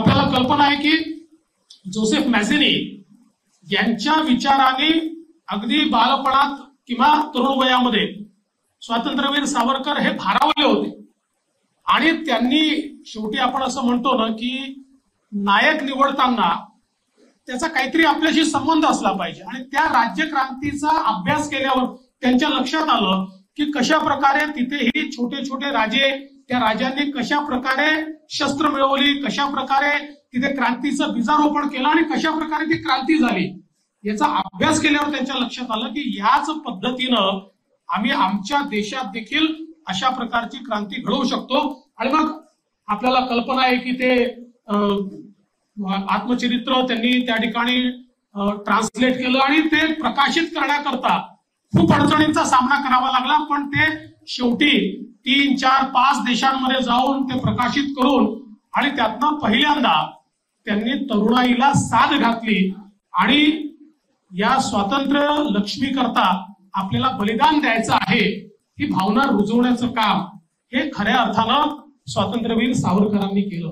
आपल्याला कल्पना आहे की जोसेफ मॅझेनी यांच्या विचाराने अगदी बालपणात किंवा तरुण वयामध्ये स्वातंत्र्यवीर सावरकर हे भारावले होते. आणि त्यांनी शेवटी आपण असं म्हणतो ना की नायक निवडताना त्याचा काहीतरी आपल्याशी संबंध असला पाहिजे. आणि त्या राज्यक्रांतीचा अभ्यास केल्यावर त्यांच्या लक्षात आलं की कशा प्रकारे तिथेही छोटे छोटे राजे त्या राजांनी कशा प्रकारे शस्त्र मिळवली कशा प्रकारे तिथे क्रांतीचं बीजारोपण केलं आणि कशा प्रकारे ती क्रांती झाली याचा अभ्यास केल्यावर त्यांच्या लक्षात आलं की ह्याच पद्धतीनं आम्ही आमच्या देशात देखील अशा प्रकारची क्रांती घडवू शकतो. आणि मग आपल्याला कल्पना आहे की ते आत्मचरित्र त्यांनी त्या ठिकाणी ट्रान्सलेट केलं आणि ते प्रकाशित करण्याकरता खूप अडचणींचा सामना करावा लागला पण ते शेवटी तीन चार पाच देशांमध्ये जाऊन ते प्रकाशित करून आणि त्यातनं पहिल्यांदा त्यांनी तरुणाईला साथ घातली आणि या स्वातंत्र्य लक्ष्मी करता आपल्याला बलिदान द्यायचं आहे ही भावना रुजवण्याचं काम हे खऱ्या अर्थानं स्वातंत्र्यवीर सावरकरांनी केलं.